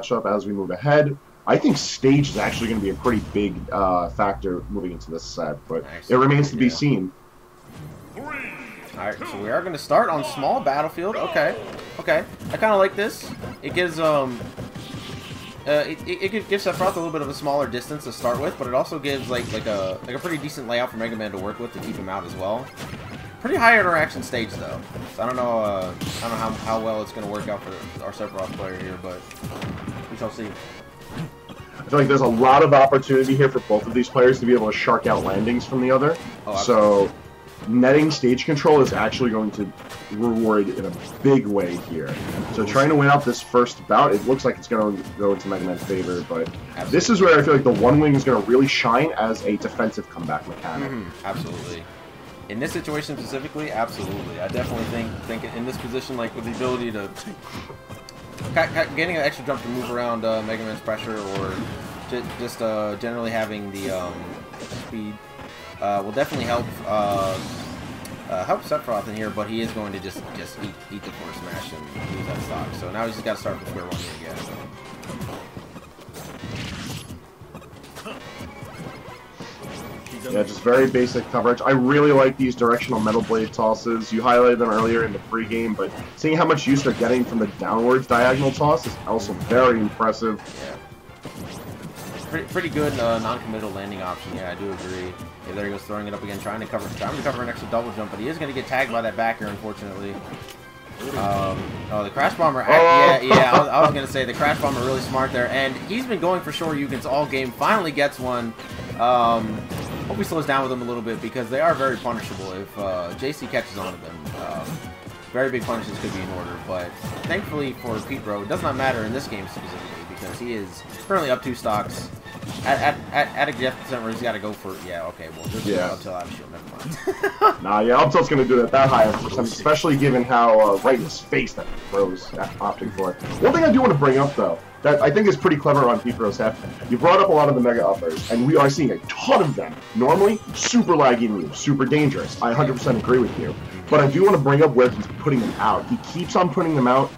matchup as we move ahead. I think stage is actually going to be a pretty big uh, factor moving into this set, but Nice. it remains to be seen. Alright, so we are going to start on small battlefield. Okay, okay. I kind of like this. It gives, um... Uh, it, it, it gives Sephiroth a little bit of a smaller distance to start with, but it also gives like like a like a pretty decent layout for Mega Man to work with to keep him out as well. Pretty high interaction stage though, so I don't know uh, I don't know how, how well it's going to work out for our Sephiroth player here, but we shall see. I feel like there's a lot of opportunity here for both of these players to be able to shark out landings from the other. Oh, so netting stage control is actually going to reward in a big way here. So trying to win out this first bout, it looks like it's going to go into Mega Man's favor, but this is where I feel like the one wing is going to really shine as a defensive comeback mechanic. Mhm, absolutely. In this situation specifically, absolutely. I definitely think think in this position, like with the ability to getting an extra jump to move around uh, Mega Man's pressure, or ju- just uh, generally having the um, speed, uh, will definitely help uh, uh, help Sephiroth in here. But he is going to just just eat, eat the force smash and lose that stock. So now he's just got to start from square one again. Yeah, just very basic coverage. I really like these directional metal blade tosses. You highlighted them earlier in the pregame, but seeing how much use they're getting from the downwards diagonal toss is also very impressive. Yeah. Pretty, pretty good uh, non-committal landing option. Yeah, I do agree. Yeah, there he goes, throwing it up again, trying to cover, trying to cover an extra double jump, but he is going to get tagged by that back air, unfortunately. Um, oh, the Crash Bomber. act- Oh. Yeah, yeah. I was, I was going to say the Crash Bomber really smart there, and he's been going for Shoryukens all game. Finally gets one. Um, hope he slows down with them a little bit because they are very punishable if uh, JayC catches on to them. Um, very big punishes could be in order, but thankfully for Pete Bro, it does not matter in this game specifically because he is currently up two stocks. At, at, at, at a death percent where he's got to go for yeah okay well just Yeah. up till out of shield never mind Nah, yeah, Uptilt's going to do that that high of percent, especially given how uh, right in his face that Bro's opting for. One thing I do want to bring up, though, that I think is pretty clever on Pete Bro's half, you brought up a lot of the Mega Uppers, and we are seeing a ton of them. Normally, super laggy moves, super dangerous. I 100% agree with you. But I do want to bring up where he's putting them out. He keeps on putting them out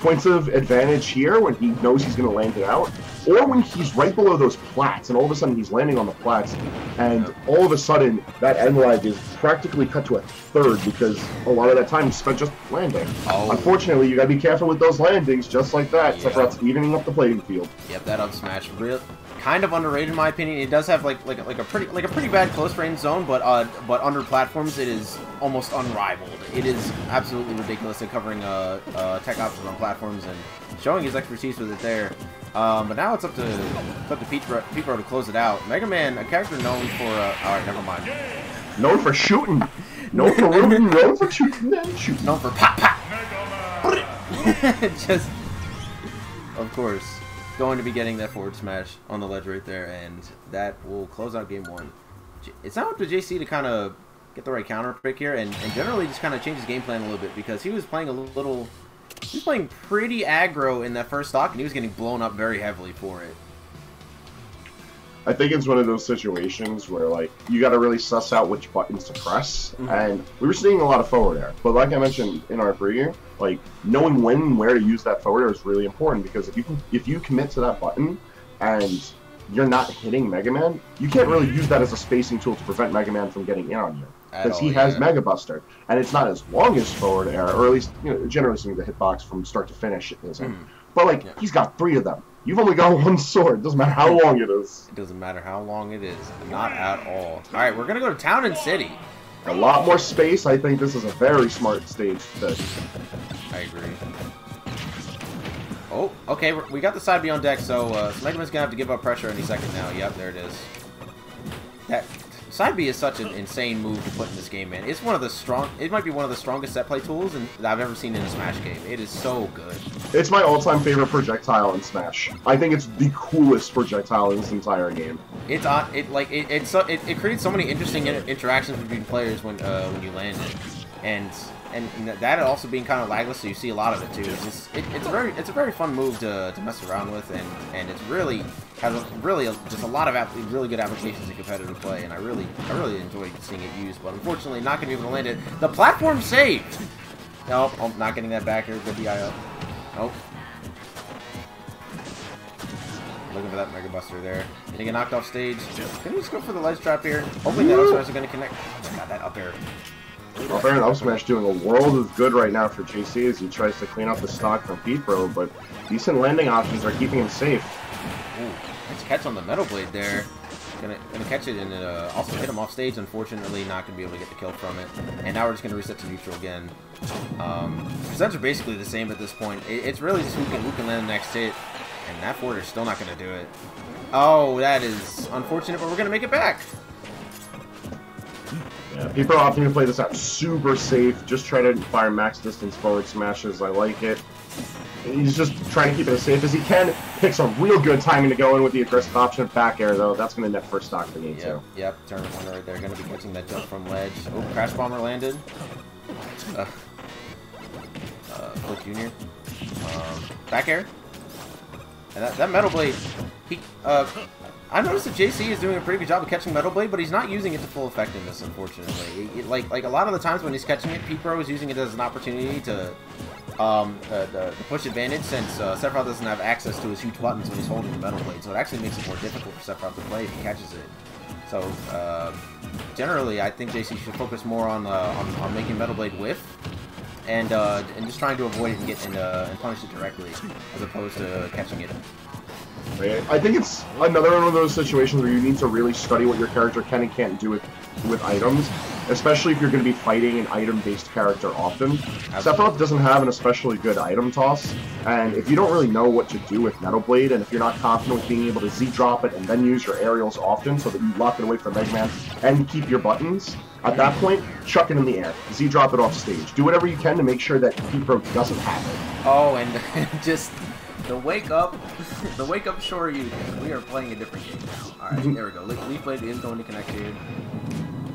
points of advantage here when he knows he's going to land it out, or when he's right below those plats, and all of a sudden he's landing on the plats, and all of a sudden that end lag is practically cut to a third because a lot of that time is spent just landing. Oh. Unfortunately, you got to be careful with those landings, just like that. Yeah. Sephiroth's evening up the playing field. Yep, that up smash real kind of underrated in my opinion. It does have like like like a pretty like a pretty bad close range zone, but uh but under platforms it is almost unrivaled. It is absolutely ridiculous at covering uh, uh tech options on platforms and showing his expertise with it there. Um, but now it's up to it's up to Pete Bro, to close it out. Mega Man, a character known for uh, all right, never mind. Known for shooting, known for rooting, known for shooting and shooting. known for pop pop. Just, of course, going to be getting that forward smash on the ledge right there, and that will close out game one. It's now up to JayC to kind of get the right counter pick here, and, and generally just kind of change his game plan a little bit because he was playing a little. He was playing pretty aggro in that first stock, and he was getting blown up very heavily for it. I think it's one of those situations where like you got to really suss out which buttons to press, Mhm. and we were seeing a lot of forward air. But like I mentioned in our preview, like knowing when and where to use that forward air is really important because if you can, if you commit to that button and you're not hitting Mega Man, you can't really use that as a spacing tool to prevent Mega Man from getting in on you because he has yeah. Mega Buster, and it's not as long as forward air, or at least you know, generally speaking, the hitbox from start to finish isn't. Mhm. But like Yeah. he's got three of them. You've only got one sword. Doesn't matter how long it is. It doesn't matter how long it is, not at all. All right, we're gonna go to Town and City. A lot more space. I think this is a very smart stage fit. I agree. Oh, okay, we're- got the side B on deck, so, uh, Man's gonna have to give up pressure any second now. Yep, there it is. That side B is such an insane move to put in this game, man. It's one of the strong. It might be one of the strongest set play tools in, that I've ever seen in a Smash game. It is so good. It's my all-time favorite projectile in Smash. I think it's the coolest projectile in this entire game. It's on. It like it. It's so, it, it creates so many interesting inter interactions between players when uh, when you land it, and and that also being kind of lagless, so you see a lot of it too. It's just, it, it's a very it's a very fun move to, to mess around with, and and it's really has a, really a, just a lot of really good applications in competitive play, and I really I really enjoy seeing it used. But unfortunately, not gonna be able to land it. The platform saved. Nope, oh, not getting that back here. Good DI up. Nope. looking for that Mega Buster there. Gonna get knocked off stage. Can we just go for the ledge trap here? Hopefully that smash is gonna connect. Got that up air. Air and up smash doing a world of good right now for JayC as he tries to clean up the stock from Pete Bro, but decent landing options are keeping him safe. Ooh, nice catch on the Metal Blade there. Gonna, gonna catch it and uh, also hit him off stage. Unfortunately, not gonna be able to get the kill from it. And now we're just gonna reset to neutral again. Um, percents are basically the same at this point. It, it's really just who can who can land the next hit, and that forward is still not gonna do it. Oh, that is unfortunate, but we're gonna make it back. Yeah, people are opting to play this out super safe. Just try to fire max distance forward smashes. I like it. He's just trying to keep it as safe as he can. Picks a real good timing to go in with the aggressive option of back air, though. That's going to net first stock for me, Yep, too. yep. Turn corner right there. Gonna be catching that jump from ledge. Oh, crash bomber landed. Uh, uh, Flip Junior. Um, back air. And that, that Metal Blade, he, uh, I noticed that JayC is doing a pretty good job of catching Metal Blade, but he's not using it to full effectiveness, unfortunately. It- it- like, like a lot of the times when he's catching it, Pete Pro is using it as an opportunity to, um, the, the, the push advantage since uh, Sephiroth doesn't have access to his huge buttons when he's holding the Metal Blade, so it actually makes it more difficult for Sephiroth to play if he catches it. So, uh, generally, I think JayC should focus more on, uh, on, on making Metal Blade whiff, and uh, and just trying to avoid it and get and, uh, and punish it directly, as opposed to catching it. I think it's another one of those situations where you need to really study what your character can and can't do with, with items, especially if you're going to be fighting an item-based character often. Sephiroth doesn't have an especially good item toss, and if you don't really know what to do with Metal Blade, and if you're not confident with being able to Z-drop it and then use your aerials often so that you lock it away from Mega Man and keep your buttons, at that point, chuck it in the air. Z-drop it off stage. Do whatever you can to make sure that Pro doesn't it. Oh, and just the wake up, the wake up Shoryu. We are playing a different game now. All right, there we go. Le- Blade is going to connect here.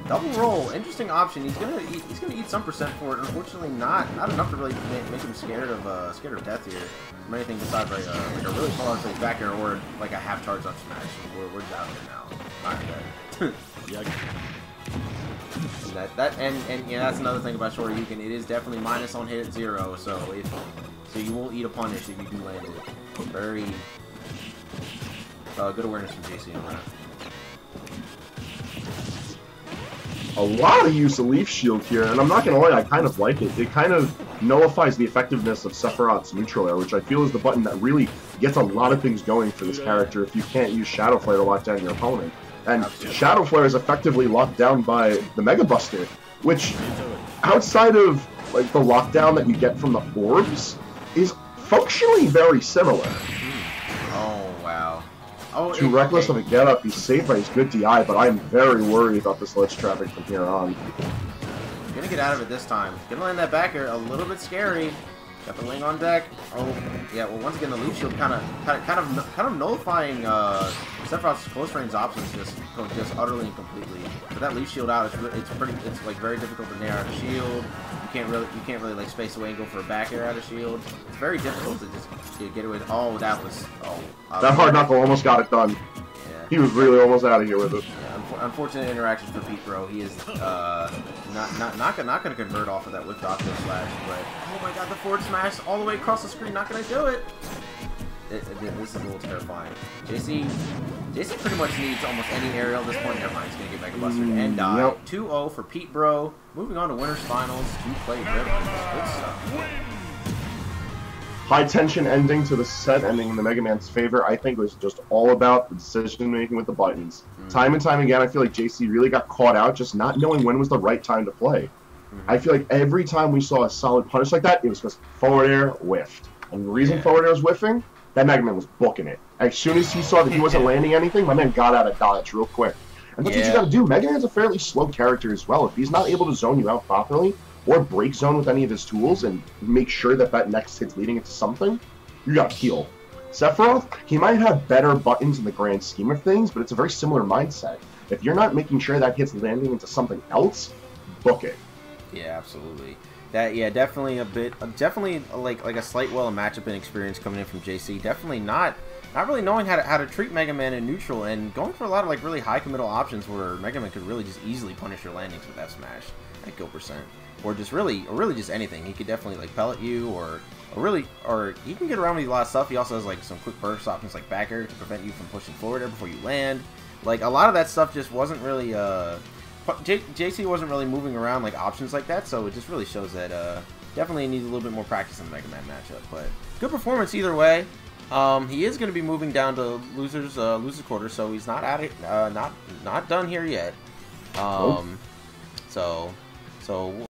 Double roll, interesting option. He's gonna eat, he's gonna eat some percent for it. Unfortunately, not not enough to really make, make him scared of uh, scared of death here. From anything besides like, uh, like a really far out back air or like a half charge up smash. We're, we're down here now. All right, good. And that that and and yeah, that's another thing about Shoryuken. It is definitely minus on hit zero, so if so, you won't eat a punish if you do land it. Very uh, good awareness from JayC on that. a lot of use of Leaf Shield here, and I'm not gonna lie, I kind of like it. It kind of nullifies the effectiveness of Sephiroth's neutral air, which I feel is the button that really gets a lot of things going for this character if you can't use Shadow Flare to lock down your opponent. And. Shadow Flare is effectively locked down by the Mega Buster, which, outside of like the lockdown that you get from the orbs, is functionally very similar. Oh wow. Oh, Too it- reckless of okay. a getup, he's safe by his good DI, but I'm very worried about this ledge traffic from here on. Gonna get out of it this time. Gonna land that back air. A little bit scary. Got the wing on deck. Oh, yeah. Well, once again, the leaf shield kind of, kind of, kind of, nullifying uh, Sephiroth's close range options just, just utterly and completely. With that leaf shield out, it's, re- it's pretty, it's like very difficult to nair out a shield. You can't really, you can't really like space away and go for a back air out of shield. It's very difficult to just get, get away. Oh, that was, oh. uh, That hard knuckle almost got it done. Yeah. He was really almost out of here with it. Yeah, unfortunate interactions for Pete Bro. He is uh, not not not gonna not gonna convert off of that with Doctor Slash, but oh my God, the forward smash all the way across the screen, not gonna do it. It- it- this is a little terrifying. JayC, JayC pretty much needs almost any aerial at this point. Never mind, he's gonna get Mega Buster and die. Yep. 2-0 for Pete Bro. Moving on to winners finals. Two play good. Good stuff. High tension ending to the set ending in the Mega Man's favor, I think was just all about the decision making with the buttons. Mm. Time and time again, I feel like JayC really got caught out just not knowing when was the right time to play. Mm-hmm. I feel like every time we saw a solid punish like that, it was just forward air whiffed. And the reason Yeah. forward air was whiffing, that Mega Man was booking it. As soon as he saw that he wasn't landing anything, my man got out of dodge real quick. And that's what you gotta do. Mega Man's a fairly slow character as well. If he's not able to zone you out properly, or break zone with any of his tools and make sure that that next hit's leading into something, you gotta heal. Sephiroth, he might have better buttons in the grand scheme of things, but it's a very similar mindset. If you're not making sure that hit's landing into something else, book it. Yeah, absolutely. That yeah, definitely a bit, definitely like like a slight well of matchup and experience coming in from JayC. Definitely not not really knowing how to how to treat Mega Man in neutral and going for a lot of like really high committal options where Mega Man could really just easily punish your landings with F smash at kill percent or just really or really just anything. He could definitely like pellet you or a really, or he can get around with a lot of stuff. He also has like some quick burst options like back air to prevent you from pushing forward there before you land. Like a lot of that stuff just wasn't really, uh, J JayC wasn't really moving around like options like that, so it just really shows that uh, definitely needs a little bit more practice in the Mega Man matchup. But good performance either way. Um, he is going to be moving down to losers uh, losers quarter, so he's not at it, uh, not not done here yet. Um, so so